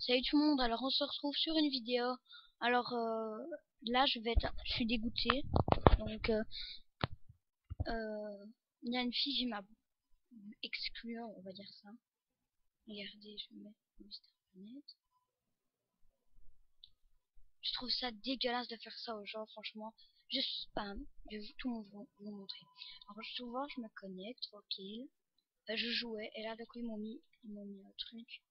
Salut tout le monde, alors on se retrouve sur une vidéo. Alors euh, là je vais être, je suis dégoûté. Donc euh, euh, il y a une fille qui m'a exclu, on va dire ça. Regardez, je vais mettre Mister Planet. Je trouve ça dégueulasse de faire ça aux gens, franchement. Je spam, je vais tout vous, vous montrer. Alors souvent je me connecte, tranquille. Euh, je jouais et là d'un coup ils m'ont mis, ils m'ont mis un truc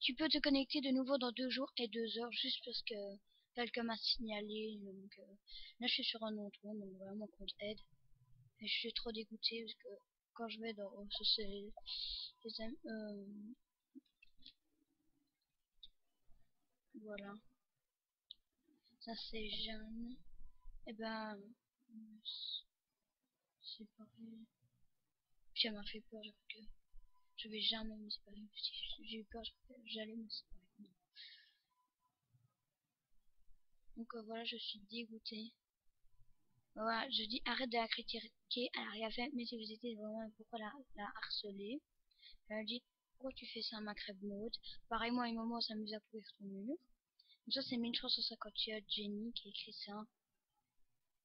tu peux te connecter de nouveau dans deux jours et deux heures juste parce que quelqu'un m'a signalé. Donc euh, là, je suis sur un autre compte, donc voilà mon compte aide. Et je suis trop dégoûté parce que quand je vais dans ce c'est euh, voilà. Ça c'est jeune. Et eh ben c'est pareil. Ça m'a fait peur que je vais jamais me séparer. J'ai eu peur, j'allais me séparer. Donc euh, voilà, je suis dégoûtée. Voilà, je dis arrête de la critiquer, elle a rien fait, mais si vous étiez vraiment pourquoi la, la harceler? Elle dit pourquoi tu fais ça à ma crêpe mode. Pareil, moi et maman on s'amuse à pourrir ton mur. Donc ça c'est 1358 Jenny qui a écrit ça.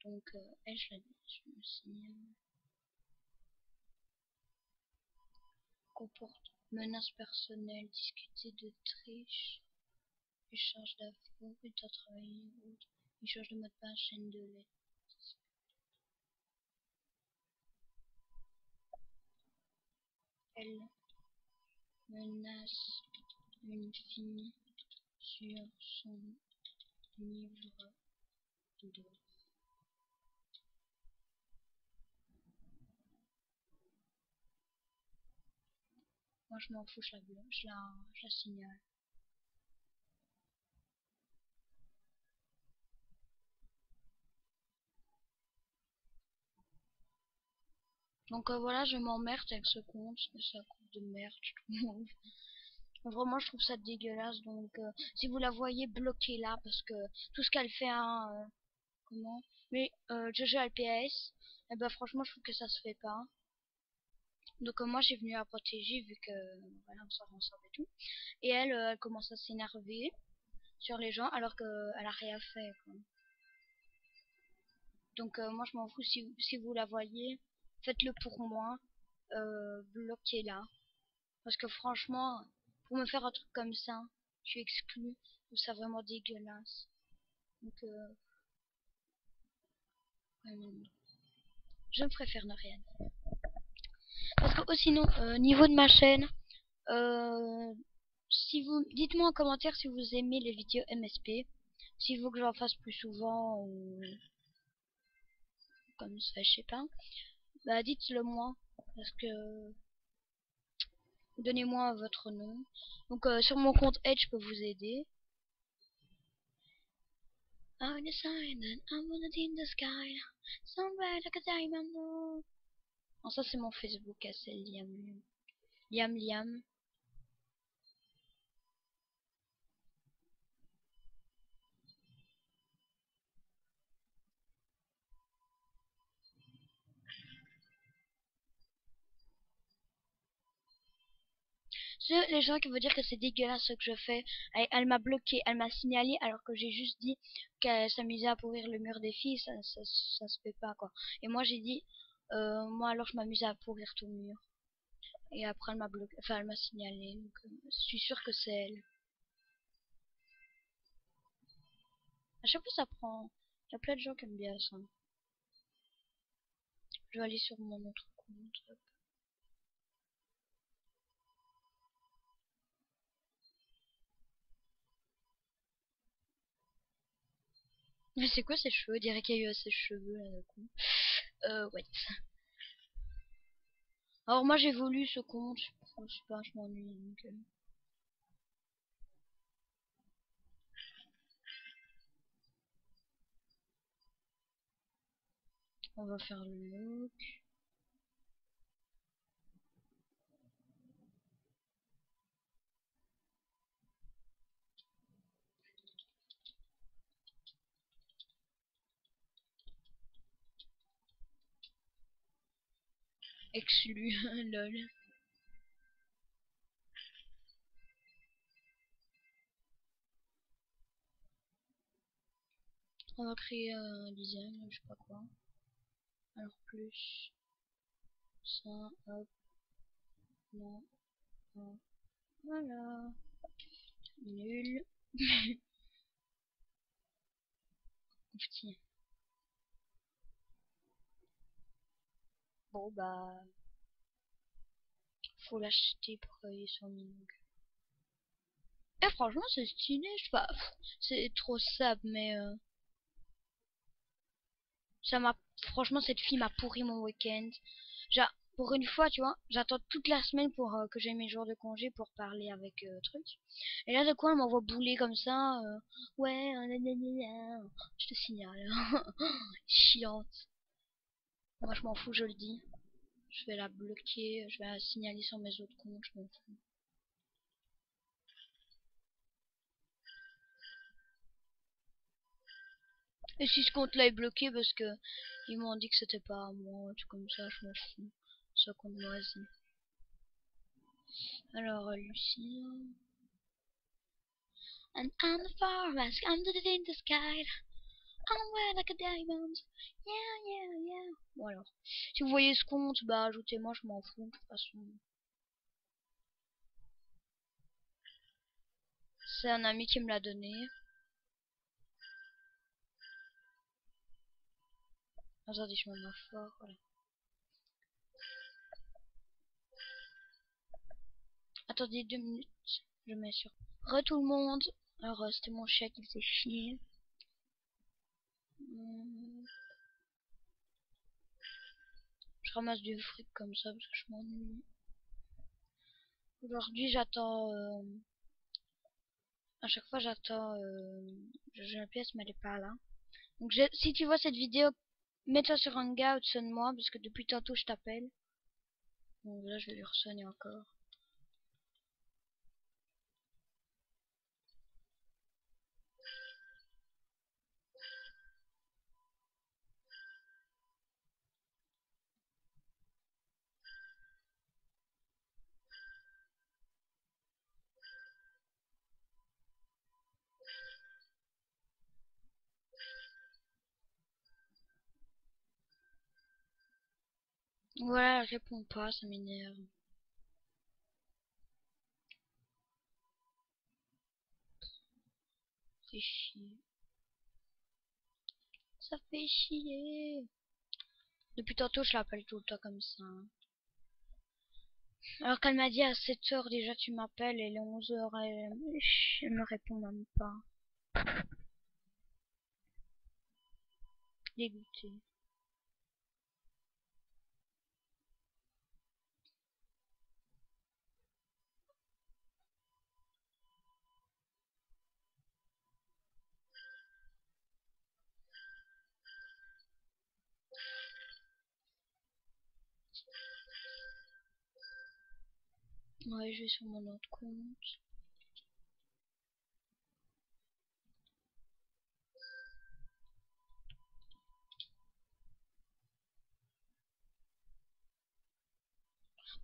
Donc euh, elle, je, la, je me signale. Comporte menaces personnelles, discuter de triche, échange travailler autre, échange de mot de passe, chaîne de lettres. Elle menace une fille sur son livre d'or. Je m'en fous, je la, je je la signale. Donc euh, voilà, je m'emmerde avec ce compte, c'est un compte de merde. Vraiment, je trouve ça dégueulasse. Donc, euh, si vous la voyez, bloquée là, parce que tout ce qu'elle fait, hein, euh, comment? Mais je joue à LPS, et eh ben franchement, je trouve que ça se fait pas. Donc euh, moi j'ai venu la protéger vu que voilà on sort ensemble et tout. Et elle, euh, elle commence à s'énerver sur les gens alors qu'elle a rien fait. Donc euh, moi je m'en fous si, si vous la voyez, faites-le pour moi, bloquez-la. Parce que franchement, pour me faire un truc comme ça, je suis exclu, je ça vraiment dégueulasse. Donc je préfère ne rien dire. Parce que oh, sinon, euh, niveau de ma chaîne, euh, si vous dites-moi en commentaire si vous aimez les vidéos MSP, s'il faut que j'en fasse plus souvent ou comme ça, je sais pas. Bah dites-le moi parce que donnez-moi votre nom. Donc euh, sur mon compte Edge, je peux vous aider. I'm in the sky, somewhere like a diamond. Ça c'est mon Facebook, hein, c'est Liam. Liam Liam. les gens qui vont dire que c'est dégueulasse ce que je fais, elle, m'a bloqué, elle m'a signalé alors que j'ai juste dit qu'elle s'amusait à pourrir le mur des filles, ça, ça, ça se fait pas quoi. Et moi j'ai dit, euh, moi alors je m'amusais à pourrir tout le mur. Et après elle m'a bloqué, enfin elle m'a signalé, donc euh, je suis sûr que c'est elle. À chaque fois ça prend, il y a plein de gens qui aiment bien ça. Je vais aller sur mon autre compte. Mais c'est quoi ces cheveux? On dirait qu'il y a eu ses cheveux là d'un coup. Euh, ouais. Alors moi j'ai voulu ce compte, je sais pas, je m'ennuie. Euh. On va faire le look. exclu, lol. On va créer un design, je sais pas quoi. Alors plus ça, hop, non, non. voilà, nul. Petit. Bon bah, faut l'acheter pour travailler sur Ming. Et franchement c'est stylé, je sais pas, c'est trop sable mais euh, ça m'a franchement cette fille m'a pourri mon week-end. Pour une fois, tu vois, j'attends toute la semaine pour euh, que j'ai mes jours de congé pour parler avec euh, truc. Et là, de quoi, elle m'envoie bouler comme ça. Euh, ouais, je te signale. Chiante. Moi, je m'en fous, je le dis. Je vais la bloquer, je vais la signaler sur mes autres comptes, je m'en fous. Et si ce compte-là est bloqué parce que ils m'ont dit que c'était pas moi, tout comme ça, je m'en fous. Ça compte moisi. Alors, Lucie. And on the forest, under the sky, I'm where like a diamond. Yeah, yeah, yeah. Bon alors, si vous voyez ce compte, bah ajoutez-moi, je m'en fous de toute façon. C'est un ami qui me l'a donné. Attendez, je me mets fort, voilà. Attendez deux minutes, je mets sur... Re tout le monde. Alors, euh, c'était mon chat qui faisait chier. Hmm. Je ramasse du fric comme ça parce que je m'ennuie. Aujourd'hui, j'attends... Euh, à chaque fois, j'attends... Euh... J'ai la pièce, mais elle est pas là. Donc, si tu vois cette vidéo Mets-toi sur un gars sonne-moi, parce que depuis tantôt je t'appelle. Bon, là je vais lui ressonner encore. Voilà, elle répond pas, ça m'énerve. C'est chier. Ça fait chier. Depuis tantôt, je l'appelle tout le temps comme ça. Alors qu'elle m'a dit à 7h déjà tu m'appelles et les 11h elle, elle me répond même pas. Dégoûté. Ouais, je vais sur mon autre compte.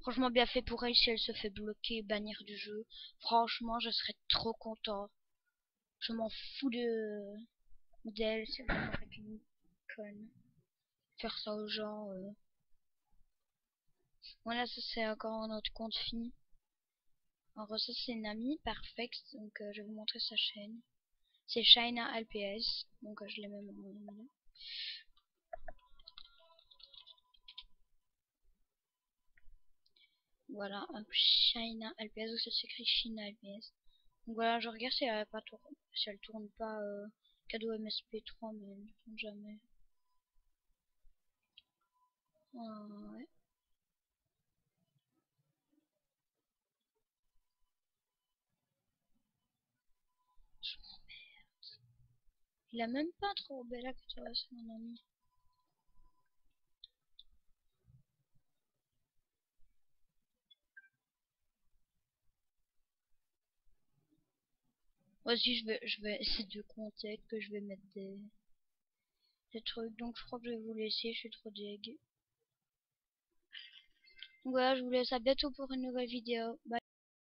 Franchement, bien fait pour elle si elle se fait bloquer, bannir du jeu. Franchement, je serais trop content. Je m'en fous de d'elle, c'est vraiment une conne. Faire ça aux gens. Euh. Voilà, ça c'est encore notre compte fini. Ça c'est une amie, Perfect, donc euh, je vais vous montrer sa chaîne. C'est Shina LPS, donc euh, je l'ai même en là. Voilà, un Shina LPS, ou ça s'écrit Shina LPS. Donc voilà, je regarde si elle, pas tourne, si elle tourne pas euh, cadeau MSP3, mais elle ne tourne jamais. ouais. Il a même pas trop belle acteur, c'est mon ami. Voici, je vais, je vais essayer de compter que je vais mettre des, des trucs. Donc, je crois que je vais vous laisser. Je suis trop deg. Donc voilà, je vous laisse à bientôt pour une nouvelle vidéo. Bye.